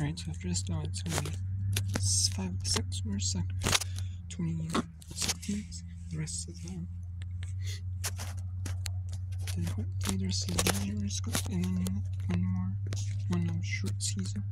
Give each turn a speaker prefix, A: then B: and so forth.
A: Alright, so after this now it's gonna be five six more seconds. Twenty six minutes. The rest of the then hopefully the rest of the year is good and then one more one short season.